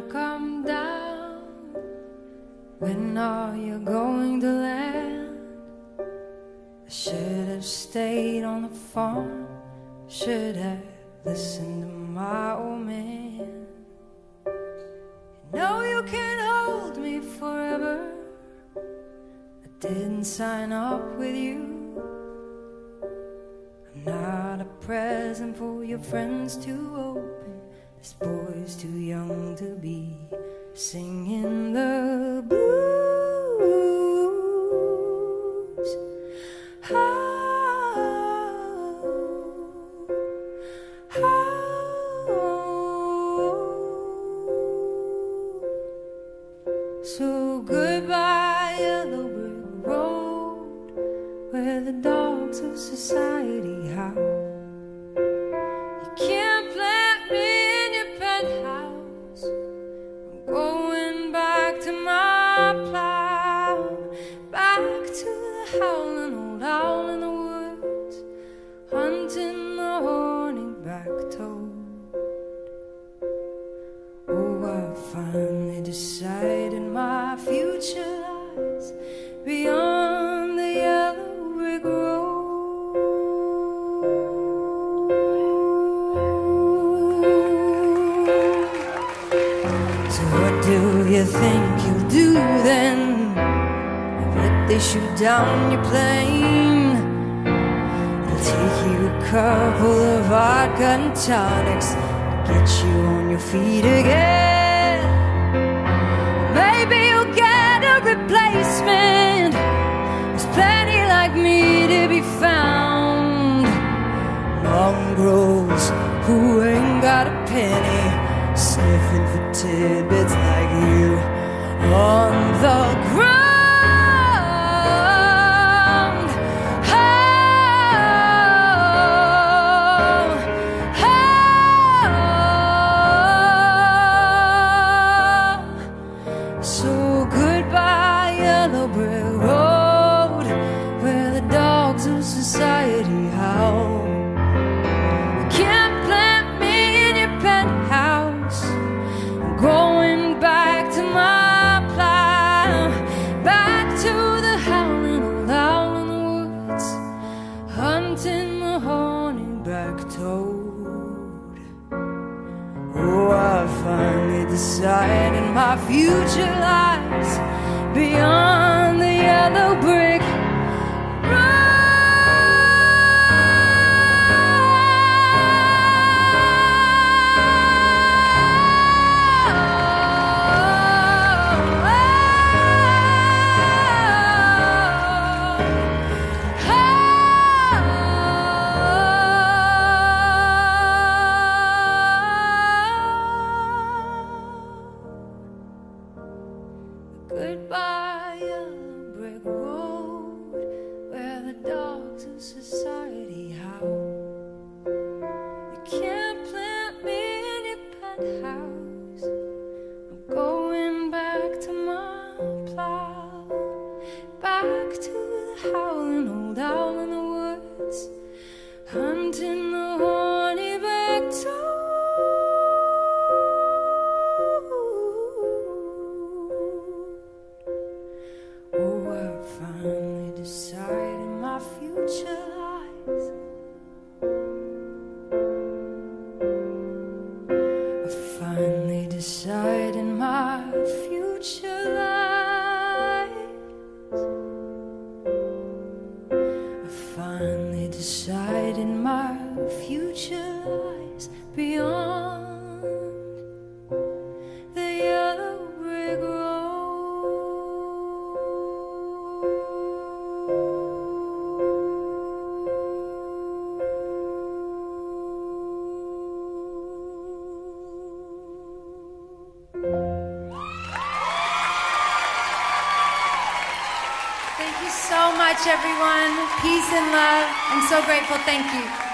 gonna come down? When are you going to land? I should have stayed on the farm, should have listened to my old man. No, you can't hold me forever. I didn't sign up with you. I'm not a present for your friends to open. This boy's too young to be singing the blues. So goodbye, yellow brick road, where the dogs of society howl. Howling old owl in the woods, hunting the horny back toad. Oh, I finally decided my future lies beyond the yellow brick. So what do you think you'll do then? They shoot down your plane, They'll take you a couple of vodka and tonics to get you on your feet again. Maybe you'll get a replacement. There's plenty like me to be found. Mongrels who ain't got a penny, sniffing for tidbits finally decided my future lies beyond the yellow brick society howl. You can't plant me in your penthouse. I'm going back to my plow, back to the howling old owl in the woods, hunting the horny back toad. Oh, I finally decided my future lies. Much, everyone. Peace and love. I'm so grateful. Thank you.